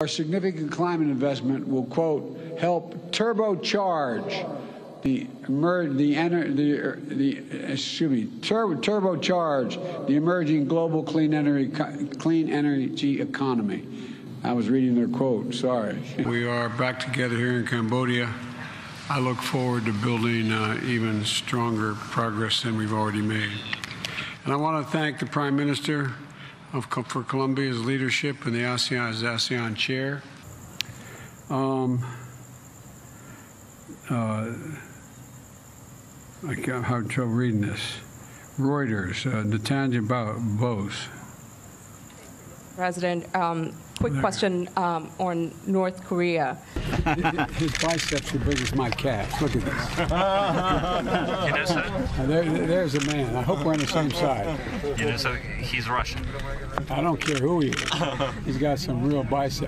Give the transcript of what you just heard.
Our significant climate investment will, quote, help turbocharge the the, ener- the, the excuse me, tur- turbocharge the emerging global clean energy clean energy economy. I was reading their quote. Sorry. We are back together here in Cambodia. I look forward to building uh, even stronger progress than we've already made. And I want to thank the Prime Minister of, for Colombia's leadership in the ASEAN as ASEAN chair. Um, uh, I can't have trouble reading this. Reuters, uh, Nandita Bose. President, um, quick question um, on North Korea. His biceps are big as my calves. Look at this. You know, so, there, there's a man. I hope we're on the same side. you know, so he's Russian. I don't care who he is. He's got some real biceps.